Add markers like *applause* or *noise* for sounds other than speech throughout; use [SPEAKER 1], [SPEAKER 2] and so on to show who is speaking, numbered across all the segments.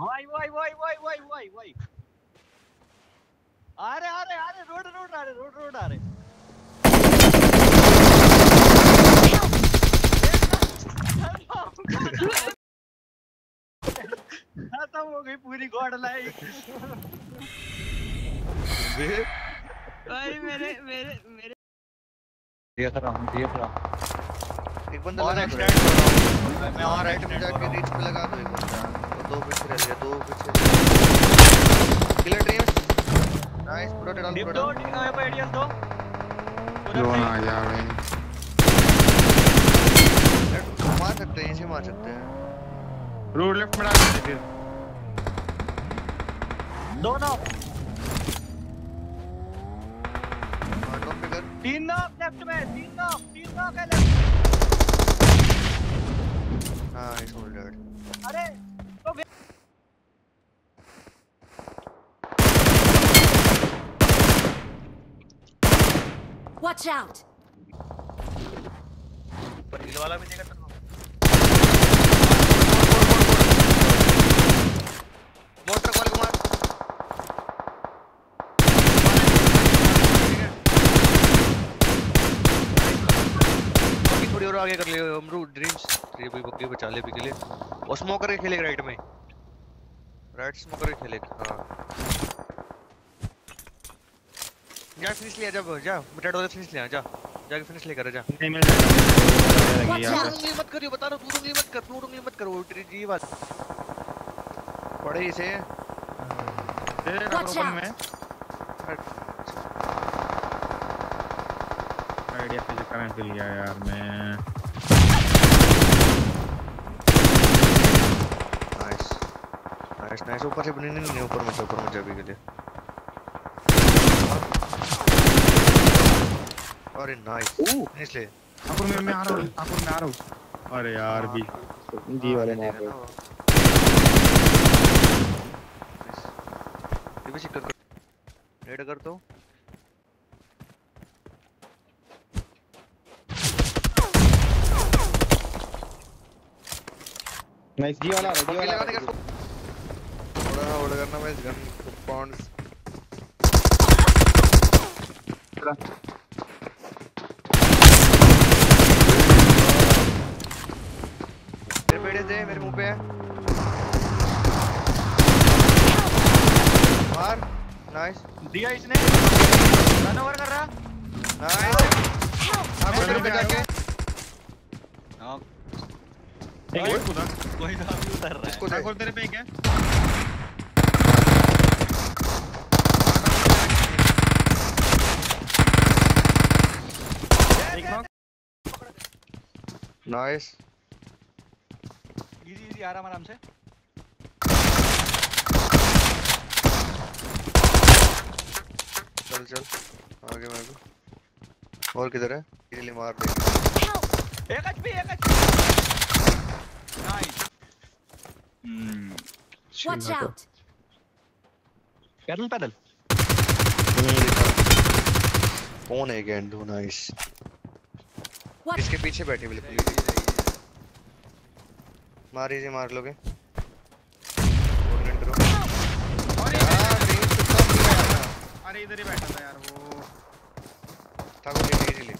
[SPEAKER 1] वही वही वही वही वही वही वही आ रहे आ रहे आ रहे रोड रोड आ रहे रोड रोड आ रहे। खत्म हो गई पूरी गॉड लाइक भाई मेरे मेरे मेरे।
[SPEAKER 2] देख रहा हूँ देख रहा हूँ
[SPEAKER 3] एक बंदा
[SPEAKER 1] और
[SPEAKER 3] लगा
[SPEAKER 1] एक्सटेंड हो रहा हूँ मैं और
[SPEAKER 3] राइट में जाके रीच पे लगा दो एक बंदा दो पीछे रह गए दो पीछे killer dreams nice protect all
[SPEAKER 1] dip दो
[SPEAKER 3] प्रोटेक्ट
[SPEAKER 1] डिप यहाँ पे एडीएस दो। उधर
[SPEAKER 4] आ गया भाई
[SPEAKER 3] मार सकते हैं इसे मार सकते हैं।
[SPEAKER 4] रोड लेफ़्ट में डाल दे फिर।
[SPEAKER 1] दो नॉक
[SPEAKER 3] हाँ
[SPEAKER 1] तीन नॉक लेफ़्ट में तीन नॉक तीन नॉक है लेफ़्ट
[SPEAKER 3] नाइस होल्डेड
[SPEAKER 1] अरे तो वे-
[SPEAKER 5] Watch out!
[SPEAKER 1] पर हिल वाला भी देगा तेरे को
[SPEAKER 3] मोटर कॉल को मार बाकी थोड़ी और आगे कर ले अमरू ड्रीम्स ये भी बग्गी बचा ले भी के लिए। और स्मोक करके खेलेगा राइट में। राइट स्मोक करके खेलेगा हाँ। जा फिनिश लिया जा जा। रेड वाला फिनिश लिया जा। जाके फिनिश लेकर आ जा।
[SPEAKER 4] नहीं मिल
[SPEAKER 3] तू
[SPEAKER 5] out!
[SPEAKER 3] मत करियो बता रहा हूँ, तू उंगली मत कर तू उंगली मत कर वो जी बात। पड़े इसे।
[SPEAKER 4] तेरे ओपन
[SPEAKER 5] out.
[SPEAKER 4] में। आइडिया पे चक्कर में फिर गया यार मैं
[SPEAKER 3] नाइस नाइस नाइस ऊपर से नहीं नहीं नहीं ऊपर मत ऊपर मत जा अभी के लिए। अरे नाइस फिनिश ले।
[SPEAKER 4] आकुर में मैं आ रहा हूँ आकुर में आ रहा हूँ। अरे यार भी
[SPEAKER 2] जी। वाले
[SPEAKER 3] हाँ,
[SPEAKER 2] मार रहे
[SPEAKER 3] ना ये भी चेक कर रेड करता हूँ।
[SPEAKER 2] नाइस जी वाला जी वाला
[SPEAKER 3] लगा देगा इसको थोड़ा होल्ड करना मैं इस गन को पाउंड्स मेरे पेड़े से मेरे मुँह पे है मार नाइस
[SPEAKER 1] दिया इसने रन ओवर कर रहा
[SPEAKER 3] नाइस आप उधर पे जाके
[SPEAKER 1] नॉक
[SPEAKER 4] एक और कूदा
[SPEAKER 1] कोई ना अभी उतर रहा है
[SPEAKER 3] इसको दे
[SPEAKER 4] तेरे पे एक है
[SPEAKER 3] नाइस
[SPEAKER 1] इजी इजी आराम आराम से
[SPEAKER 3] चल चल आगे मेरे को और किधर है इजीली मार देंगे
[SPEAKER 1] एक एचपी एक एचपी
[SPEAKER 5] Watch out!
[SPEAKER 1] पैदल पैदल
[SPEAKER 3] कौन है गेंडू नाइस
[SPEAKER 5] What?
[SPEAKER 3] इसके पीछे बैठे बिल्कुल ही। मार इसे मार लोगे कोऑर्डिनेट करो
[SPEAKER 4] अरे
[SPEAKER 3] यार रेंज तो कम ही है यार
[SPEAKER 4] अरे इधर ही बैठा था यार वो
[SPEAKER 3] ठाकुर जी इजीली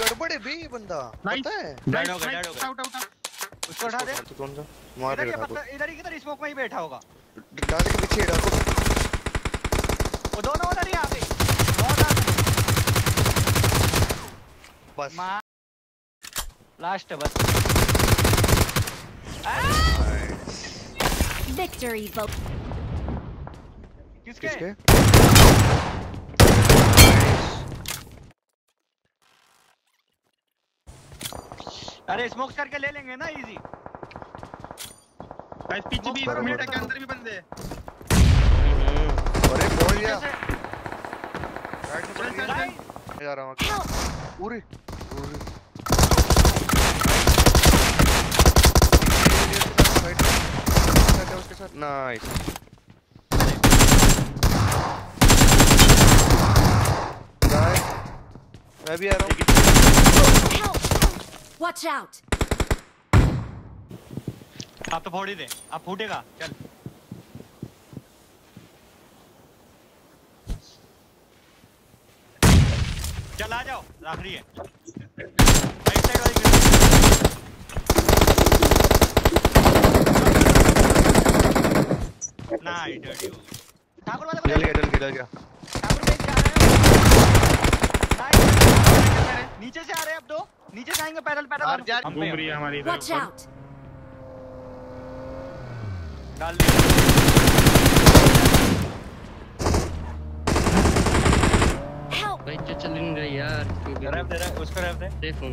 [SPEAKER 3] गड़बड़ है बे ये बंदा
[SPEAKER 4] Nice.
[SPEAKER 3] पता है
[SPEAKER 1] Dead हो गया, dead हो गया।
[SPEAKER 4] आउट आउट आउट
[SPEAKER 1] उसको उठा दे
[SPEAKER 3] तो कौन सा मार
[SPEAKER 1] इधर ही
[SPEAKER 3] देगा
[SPEAKER 1] इधर ही किधर स्मोक में ही बैठा होगा
[SPEAKER 3] डाल के पीछे ठाकुर
[SPEAKER 1] वो दोनों उधर ही आ गए बहुत
[SPEAKER 3] बस
[SPEAKER 1] लास्ट बस
[SPEAKER 5] victory
[SPEAKER 1] किसके
[SPEAKER 3] किसके
[SPEAKER 1] अरे स्मोक करके ले लेंगे ना इजी
[SPEAKER 4] गाइस पीछे भी। मिनट के अंदर भी बंदे। हैं
[SPEAKER 3] अरे बोल गया राइट में
[SPEAKER 4] चल,
[SPEAKER 3] गया मैं जा रहा हूँ पूरी नाइस मैं भी आ रहा हूँ!
[SPEAKER 5] Watch out!
[SPEAKER 1] आप तो फोड़ ही दे। आप फूटेगा। चल। चल आ जाओ। आखिरी है। राइट साइड वाली गिर ना डर्टी हो गई ठाकुर वाले बोले
[SPEAKER 3] गया जल गया जल गया।
[SPEAKER 1] ठाकुर भाई जा रहे हैं. नीचे से आ रहे हैं अब दो। नीचे से आएँगे पैदल पैदल
[SPEAKER 4] घूम रही है हमारी इधर!
[SPEAKER 1] डाल!
[SPEAKER 6] भाई जो चल नहीं रही यार
[SPEAKER 1] रैप दे रहा है उसको रैप दे।
[SPEAKER 6] सेफ़ हूँ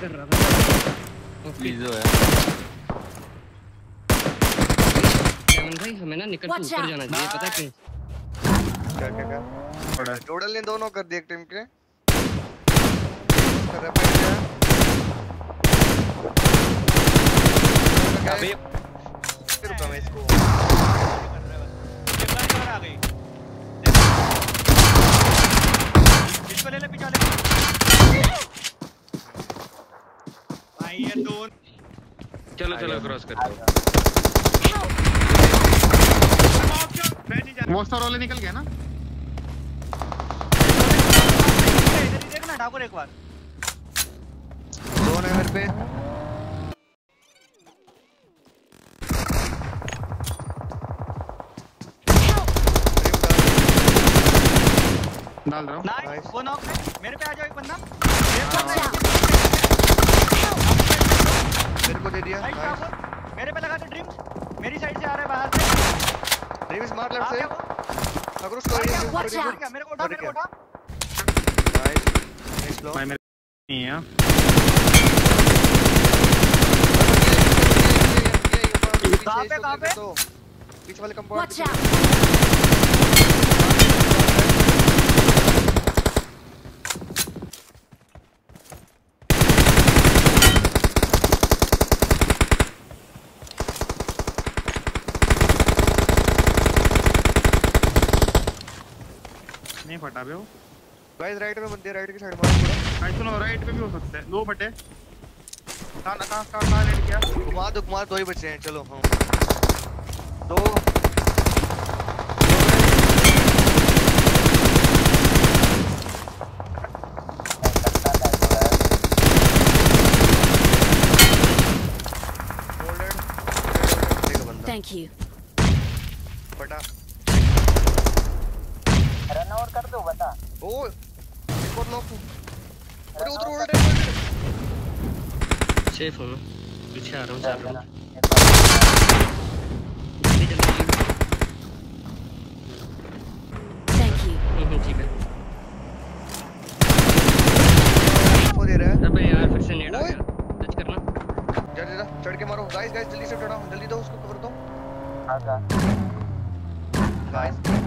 [SPEAKER 6] कर रहा था
[SPEAKER 2] प्लीज़ हो
[SPEAKER 6] भाई हमें ना निकल के ऊपर. जाना चाहिए पता है क्यों?
[SPEAKER 3] क्या क्या क्या? जोड़ल ने दोनों कर दिए एक टीम के। कर रहा है
[SPEAKER 2] अबे
[SPEAKER 3] रुका मैं इसको
[SPEAKER 1] शिमला की ओर आ गई इसको ले ले पीछे वाले भाई ये दो
[SPEAKER 6] चलो चलो क्रॉस करते हैं।
[SPEAKER 4] वो स्टार वाले निकल गया ना
[SPEAKER 1] इधर ही ठाकुर एक बार।
[SPEAKER 3] है मेरे पे।
[SPEAKER 4] डाल रहा हूँ।
[SPEAKER 1] नाइस वो नॉक है। मेरे पे आ जाओ एक बंदा।
[SPEAKER 3] मेरे को दे दिया।
[SPEAKER 1] मेरे पे लगा दे ड्रीम्स मेरी साइड से आ रहा है बाहर से।
[SPEAKER 3] ड्रीम स्मार्ट
[SPEAKER 1] आ
[SPEAKER 3] लेफ़्ट से अगर उसको
[SPEAKER 1] मेरे को उठा मेरे को उठा।
[SPEAKER 3] लो
[SPEAKER 4] भाई मेरे नहीं है
[SPEAKER 3] कहाँ
[SPEAKER 1] पे, कहाँ पे?
[SPEAKER 3] पीछे वाले कंपाउंड
[SPEAKER 4] नहीं फटा वो।
[SPEAKER 3] गाइस राइट में बंदे राइट की साइड मारो पूरा
[SPEAKER 4] भाई सुनो राइट पे भी हो सकता है। दो फटे कहाँ कहाँ कहाँ कहाँ लेट गया
[SPEAKER 3] घुमा दो घुमा दो ही बचे हैं चलो हाँ। दो।
[SPEAKER 5] Thank you.
[SPEAKER 3] बटा
[SPEAKER 7] रन ओवर कर दो बता
[SPEAKER 3] ओ एक और नॉक अरे उधर होल्ड है
[SPEAKER 6] सेफ़ हूँ पीछे आ रहा हूँ चल रहा हूँ. हम्म, हम्म, ठीक है
[SPEAKER 3] वो दे रहा है
[SPEAKER 6] अबे यार फिर से नेट आ। गया टच करना
[SPEAKER 3] चढ़ के मारो गाइस गाइस जल्दी से चढ़ाओ जल्दी दो उसको कवर दो
[SPEAKER 7] आगा
[SPEAKER 3] गाइस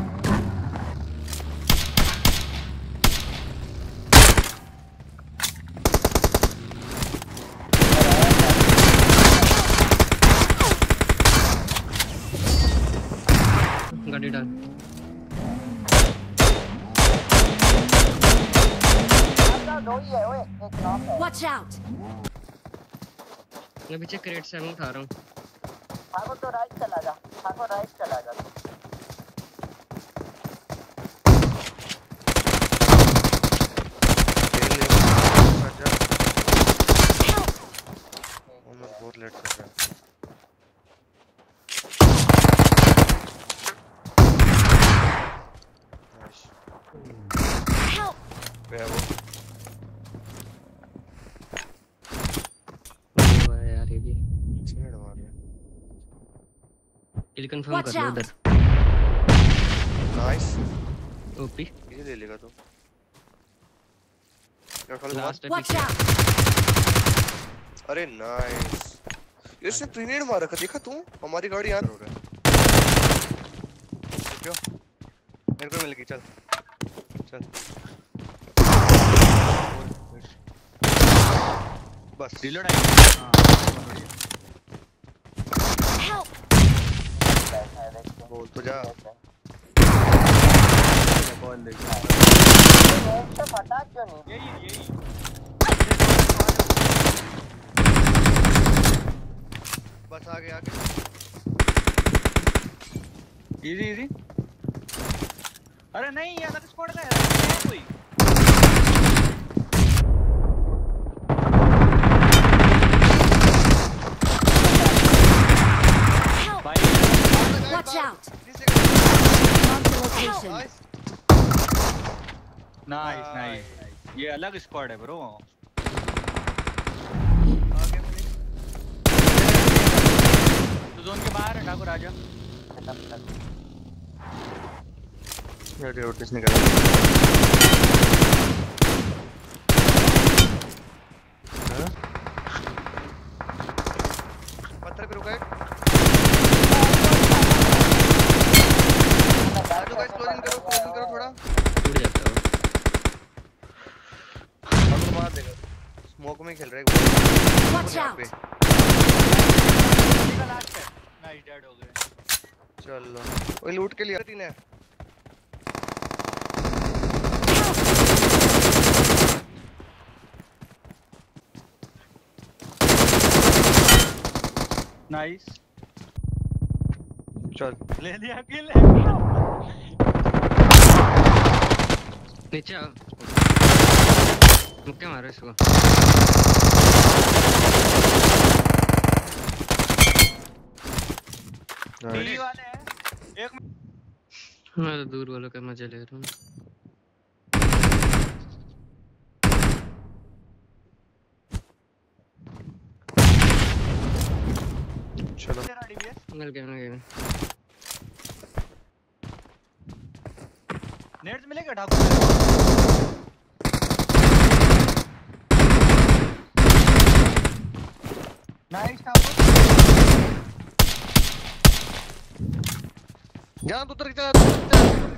[SPEAKER 6] गाड़ी डाल
[SPEAKER 7] आगा दो ही है ओए एक नॉक है
[SPEAKER 5] Watch out!
[SPEAKER 6] मैं पीछे क्रेट से उठा रहा हूँ।
[SPEAKER 7] वो तो राइट चला जा। ठाकुर राइट चला जा
[SPEAKER 3] खेल ले हट जा ओ मैं बहुत लेट कर रहा हूँ नाइस
[SPEAKER 5] Help!
[SPEAKER 3] वे वो
[SPEAKER 6] हुआ है यार ये भी
[SPEAKER 3] स्नेड मार रहा
[SPEAKER 6] किल कंफर्म कर लो उधर
[SPEAKER 3] नाइस
[SPEAKER 6] ओपी
[SPEAKER 3] ये ले लेगा तू।
[SPEAKER 6] है!
[SPEAKER 3] अरे नाइस ये इसने प्रीनेड मार रखा देखा तू? हमारी गाड़ी यार। हो रहा है क्यों मेरे को मिल गई चल। चल बस।
[SPEAKER 1] रिलोड आई
[SPEAKER 5] Help!
[SPEAKER 3] बोल तो जा
[SPEAKER 7] कौन देख तो फटा क्यों? नहीं
[SPEAKER 1] यही यही
[SPEAKER 3] बस आ गया।
[SPEAKER 1] इजी इजी अरे नहीं, यार स्क्वाड का कोई
[SPEAKER 5] Watch out!
[SPEAKER 3] Nice.
[SPEAKER 1] Nice nice ये अलग स्क्वाड है ब्रो
[SPEAKER 3] आगे
[SPEAKER 1] तो जोन के बाहर है ठाकुर राजा
[SPEAKER 3] मेरे रोटेशन निकल पत्थर पे रुका है राजू गाइस क्लोजिंग करो क्लोजिंग करो थोड़ा
[SPEAKER 6] टूट जाता है
[SPEAKER 3] और तो मार देगा स्मोक में खेल रहा है एक बॉल।
[SPEAKER 5] Watch
[SPEAKER 3] यहाँ
[SPEAKER 5] out!
[SPEAKER 3] पे
[SPEAKER 1] का लास्ट है नाइस डेड हो गए
[SPEAKER 3] चलो वो लूट के लिए तीन है।
[SPEAKER 1] नाइस
[SPEAKER 3] चल।
[SPEAKER 1] ले लिया किल *laughs*
[SPEAKER 6] नीचे आओ। मुक्के मारो इसको।
[SPEAKER 1] टी वाले। एक
[SPEAKER 6] मैं तो दूर वालों का मज़ा ले रहा हूँ।
[SPEAKER 3] चलो।
[SPEAKER 6] मिल गया मिल गया।
[SPEAKER 1] नेट्स मिलेगा ठाकुर नाइस ठाकुर
[SPEAKER 3] जा तू उतर जा जा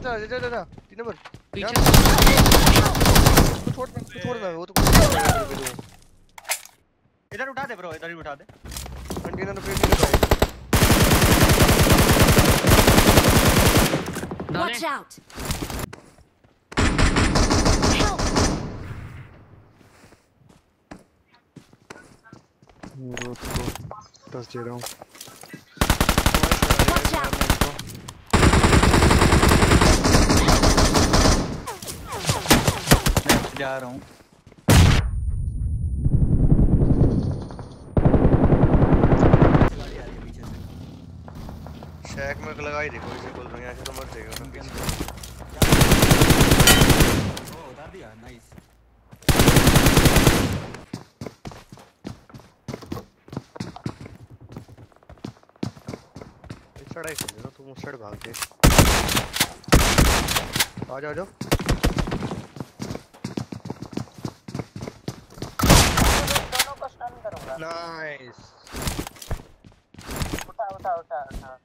[SPEAKER 3] जा जा जा जा तीन नंबर
[SPEAKER 6] पीछे
[SPEAKER 3] छोड़ उसको छोड़ ना वो तो
[SPEAKER 1] इधर उठा दे ब्रो इधर ही उठा दे
[SPEAKER 3] कंटेनर पे नहीं लगाए
[SPEAKER 6] डाले
[SPEAKER 5] Watch out! Help!
[SPEAKER 3] वो तो दस दे रहा हूँ
[SPEAKER 5] Watch out!
[SPEAKER 1] मैं जा रहा हूँ।
[SPEAKER 3] शैक में लगा ही देखो, इसे बोल रहा हूँ तो मर जाएगा ना पीछे।
[SPEAKER 1] ओ उतार
[SPEAKER 3] इस साइड आई तुम उस साइड भाग के। आ जाओ जाओ
[SPEAKER 7] दोनों को स्टन करूँगा
[SPEAKER 3] नाइस
[SPEAKER 7] उठा उठा उठा उठा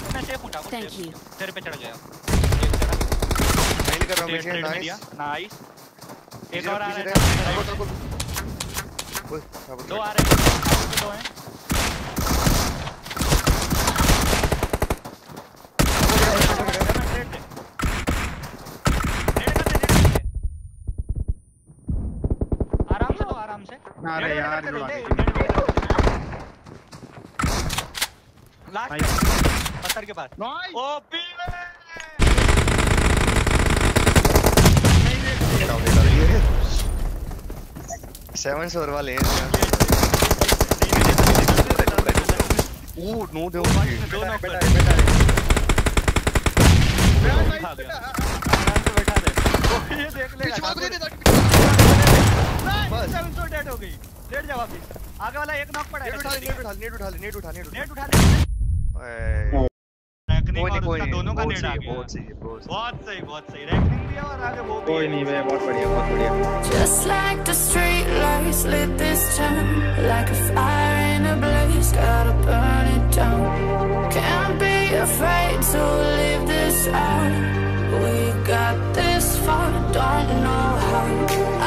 [SPEAKER 1] हूँ सेफ़ हूँ ठाकुर
[SPEAKER 5] Thank you.
[SPEAKER 1] तेरे पे चढ़ गया
[SPEAKER 3] हूँ नाइस
[SPEAKER 1] एक और आ रहा है। दो आ रहे हैं। दो हैं
[SPEAKER 4] अरे यार,
[SPEAKER 1] का। लास्ट पत्थर के पास। ओपी
[SPEAKER 3] सेवन सौ वाले ओ नो दो
[SPEAKER 1] दो नॉक कर खा गया आराम बैठा दे। ओ, ये देख ले
[SPEAKER 3] पीछे भाग दे बस।
[SPEAKER 1] 700 डेड हो गई। लेट जा वापस। आगे वाला एक नॉक पड़ा है
[SPEAKER 3] नेट उठा ले नेट उठा ले नेट उठा ले नेट उठा नेट
[SPEAKER 1] नेट उठा ले
[SPEAKER 8] just like the street lights lit this town like a fire in a blaze gotta burn it down. Can't be afraid to live this out. We got this far don't know how.